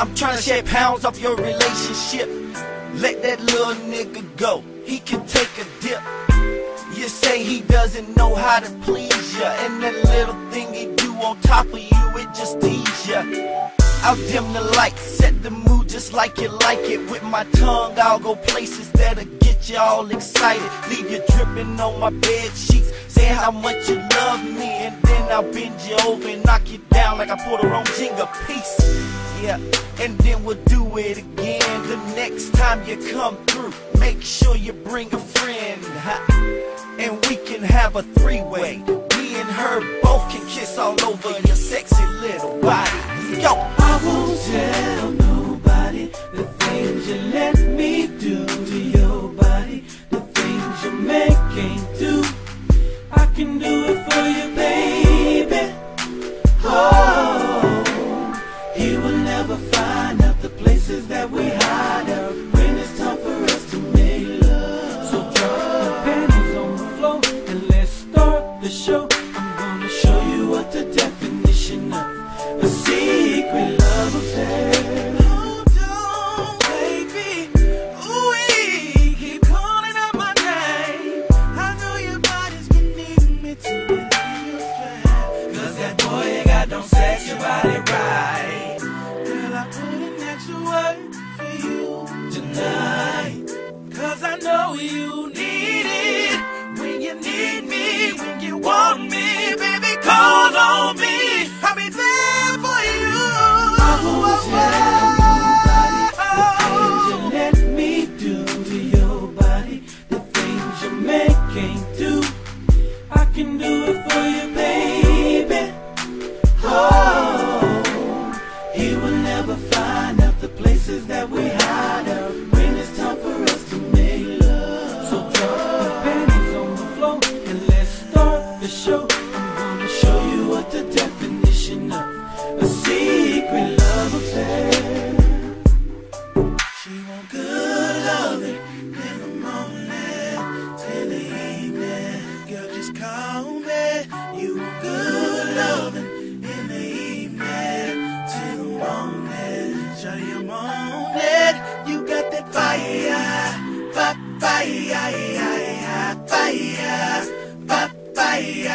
I'm trying to shed pounds off your relationship. Let that little nigga go. He can take a dip. You say he doesn't know how to please ya, and that little thing he do on top of you, it just tease ya. I'll dim the lights, set the mood just like you like it. With my tongue, I'll go places that'll get you all excited. Leave you dripping on my bed sheets, how much you love me, and then I'll bend you over and knock you down like I pulled a wrong Jenga piece. Yeah, and then we'll do it again the next time you come through. Make sure you bring a friend, ha. and we can have a three-way. Me and her both can kiss all over the show. I'm gonna show you what the definition of a secret love affair. Hold on, oh, baby. Ooh, keep calling out my name. I know your body's been needing me to. Cause that boy ain't got no sex, your body right. Girl, I put in extra work for you tonight. Cause I know you can do it for you, baby. Oh, he will never find out the places that we hide out papaya, papaya, papaya, papaya.